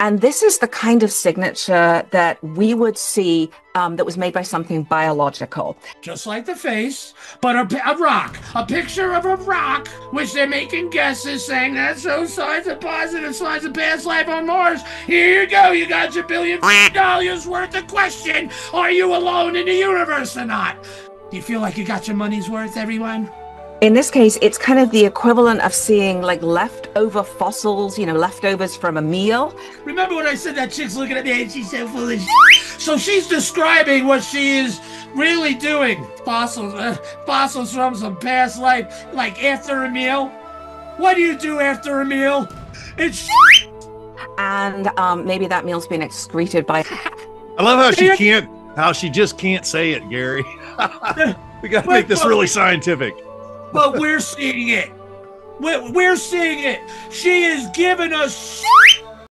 And this is the kind of signature that we would see um, that was made by something biological. Just like the face, but a, a rock. A picture of a rock, which they're making guesses saying that shows signs of positive signs of past life on Mars. Here you go. You got your billion dollars worth of question. Are you alone in the universe or not? Do you feel like you got your money's worth, everyone? In this case, it's kind of the equivalent of seeing like leftover fossils, you know, leftovers from a meal. Remember when I said that chick's looking at me and she's so foolish? So she's describing what she is really doing. Fossils, uh, fossils from some past life, like after a meal. What do you do after a meal? It's And um, maybe that meal's been excreted by. I love how she can't, how she just can't say it, Gary. we got to make this really scientific. But we're seeing it. We're, seeing it. She is giving us